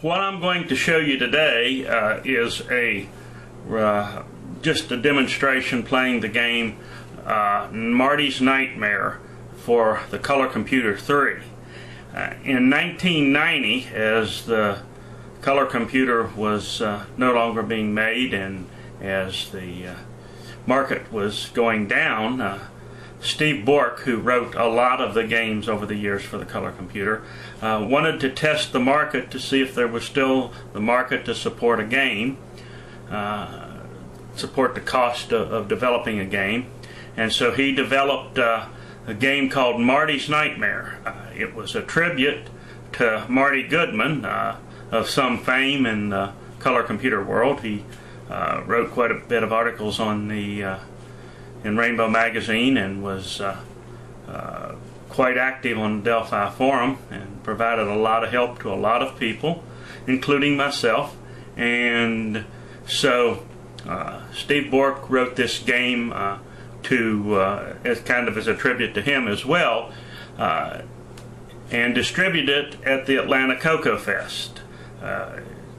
what I'm going to show you today uh, is a uh, just a demonstration playing the game uh, Marty's Nightmare for the Color Computer 3. Uh, in 1990, as the color computer was uh, no longer being made and as the uh, market was going down, Steve Bjork, who wrote a lot of the games over the years for the color computer, uh, wanted to test the market to see if there was still the market to support a game, uh, support the cost of, of, developing a game. And so he developed uh, a game called Marty's Nightmare. Uh, it was a tribute to Marty Goodman uh, of some fame in the color computer world. He uh, wrote quite a bit of articles on the in Rainbow Magazine and was uh, uh, quite active on the Delphi Forum and provided a lot of help to a lot of people, including myself. And so uh, Steve Bjork wrote this game uh, to uh, as kind of as a tribute to him as well, uh, and distributed it at the Atlanta CocoFest.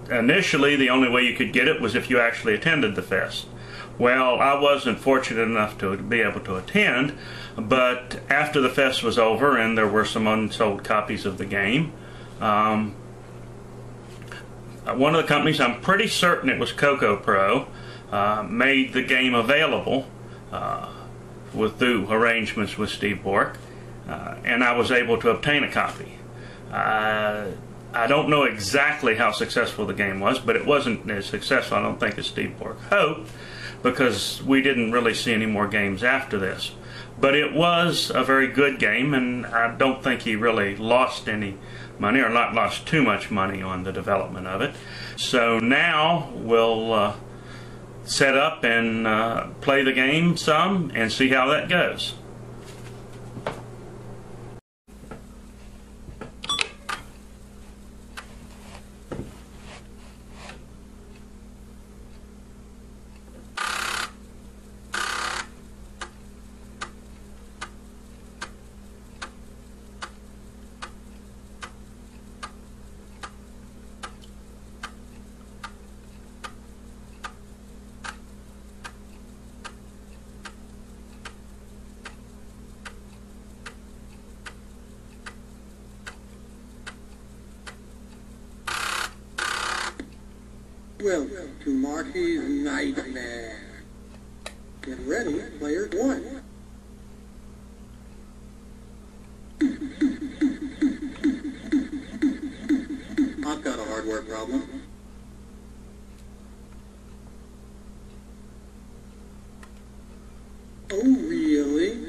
Initially, the only way you could get it was if you actually attended the fest. Well, I wasn't fortunate enough to be able to attend, but after the fest was over and there were some unsold copies of the game, um, one of the companies, I'm pretty certain it was Coco Pro, uh, made the game available uh, with through arrangements with Steve Bjork, uh, and I was able to obtain a copy. I don't know exactly how successful the game was, but it wasn't as successful, I don't think, as Steve Bjork hoped because we didn't really see any more games after this. But it was a very good game, and I don't think he really lost any money or not lost too much money on the development of it. So now we'll uh, set up and uh, play the game some and see how that goes. Welcome to Marty's Nightmare. Get ready, player one. I've got a hardware problem. Oh, really?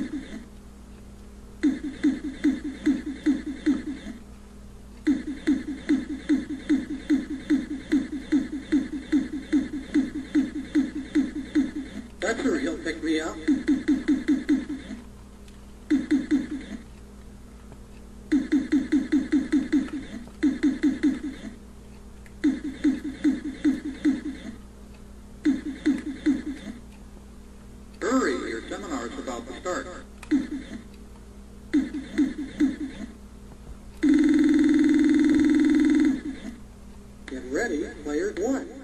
sonar's about to start. Get ready, player one.